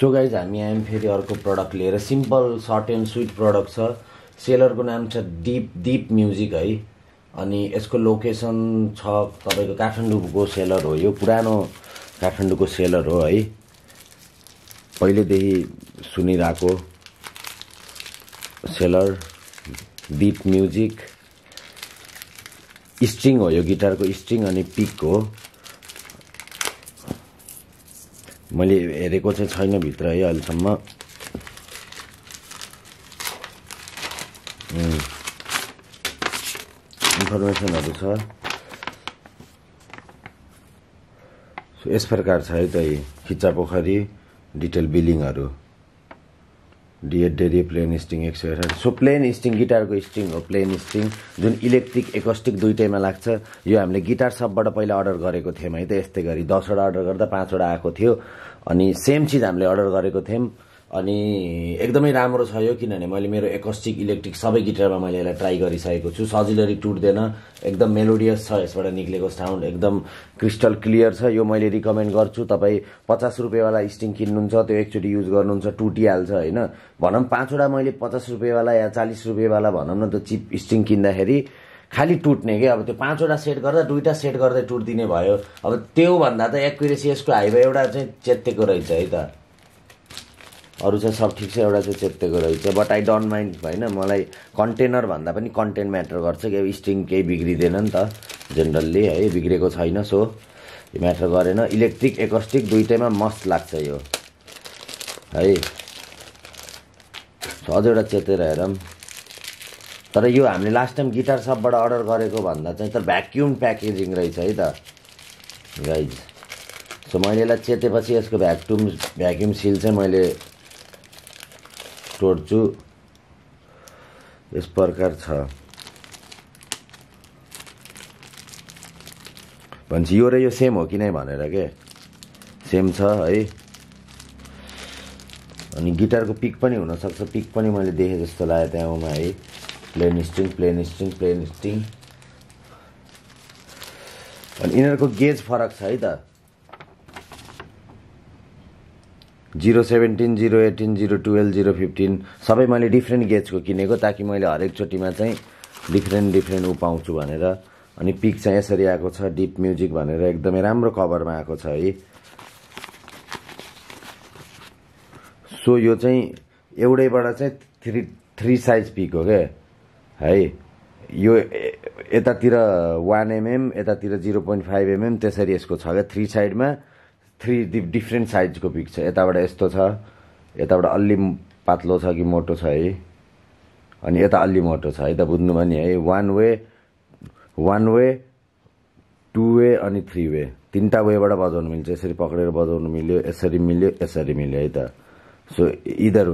So guys हामी आयौँ फेरि अर्को प्रडक्ट लिएर simple short and sweet product छ। सेलरको नाम छ डिप डिप म्युजिक है। अनि यसको लोकेसन छ तपाईँको काठमाडौँको सेलर हो। यो पुरानो काठमाडौँको सेलर हो है। पहिलेदेखि सुनिरहेको सेलर डिप म्युजिक स्ट्रिङ हो यो गिटारको स्ट्रिङ अनि पिक हो। मैले हेरेको चाहिँ छैन भित्र है अहिलेसम्म। इन्फर्मेसनहरू छ। यस प्रकार छ है त खिच्चा पोखरी डिटेल बिलिङहरू। डिएड डेरी प्लेन स्टिङ एक सय सो प्लेन स्टिङ गिटारको स्टिङ हो प्लेन स्टिङ जुन इलेक्ट्रिक एकस्टिक दुइटैमा लाग्छ यो हामीले गिटार सबबाट पहिला अर्डर गरेको थियौँ है त यस्तै गरी दसवटा अर्डर गर्दा पाँचवटा आएको थियो। अनि सेम चिज हामीले अर्डर गरेको थियौँ। अनि एकदमै राम्रो छ यो किनभने मैले मेरो एकस्टिक इलेक्ट्रिक सबै गिटारमा मैले यसलाई ट्राई गरिसकेको छु। सजिलरी टुट्दैन एकदम मेलोडियस छ यसबाट निक्लेको साउन्ड एकदम क्रिस्टल क्लियर छ। यो मैले रिकमेन्ड गर्छु। तपाईँ पचास रुपियाँवाला स्टिङ किन्नुहुन्छ त्यो एकचोटि युज गर्नुहुन्छ टुटिहाल्छ होइन? भनौँ पाँचवटा मैले पचास रुपियाँवाला या चालिस रुपियाँवाला भनौँ न त्यो चिप स्टिङ किन्दाखेरि खालि टुट्ने क्या अब त्यो पाँचवटा सेट गर्दा दुईवटा सेट गर्दै टुटिदिने भयो। अब त्योभन्दा त एक्युरेसी यसको हाइवे एउटा चाहिँ चेत्तेको रहेछ है त। अरू चाहिँ सब ठिक छ एउटा चाहिँ चेत्तेको रहेछ बट आई डोन्ट माइन्ड होइन? मलाई कन्टेनर भन्दा पनि कन्टेन्ट म्याटर गर्छ। कि स्ट्रिङ केही बिग्रिँदैन नि त जेनरल्ली है। बिग्रेको छैन सो म्याटर गरेन। इलेक्ट्रिक एकस्टिक दुइटैमा मस्त लाग्छ यो। है? अझ एउटा चेतेर हेरौँ तर यो हामीले लास्ट टाइम गिटार सबबाट अर्डर गरेको भन्दा चाहिँ तर भ्याक्युम प्याकेजिङ रहेछ है त। गाइज सो मैले यसलाई चेतेपछि यसको भ्याक्युम भ्याक्युम सिल चाहिँ मैले तोड्छु। यस प्रकार छ। भन्छ यो र यो सेम हो कि नै भनेर के? सेम छ है। अनि गिटारको पिक पनि हुनसक्छ। पिक पनि मैले देखेँ जस्तो लाग्यो त्यहाँमा है। Plain string plain string plain string अनि यिनीहरूको गेज फरक छ है त। Zero seventeen zero eighteen zero twelve zero fifteen. सबै मैले डिफ्रेन्ट गेजको किनेको ताकि मैले हरेकचोटिमा चाहिँ डिफ्रेन्ट डिफ्रेन्ट ऊ पाउँछु भनेर। अनि पिक चाहिँ यसरी आएको छ डिप म्युजिक भनेर एकदमै राम्रो कभरमा आएको छ है। सो यो चाहिँ एउटैबाट चाहिँ थ्री थ्री साइज पिक हो क्या है। यो यतातिर वान एमएम यतातिर जिरो पोइन्ट फाइभ एमएम त्यसरी यसको छ क्या थ्री साइडमा थ्री डिफ्रेन्ट साइजको पिक छ यताबाट यस्तो छ यताबाट अलि पातलो छ कि मोटो छ है अनि यता अलि मोटो छ है त बुझ्नुभयो नि है one way one way two way अनि थ्री वे तिनवटा वेबाट बजाउनु मिल्छ यसरी पक्रेर बजाउनु मिल्यो यसरी मिल्यो यसरी मिल्यो है त सो इदर वे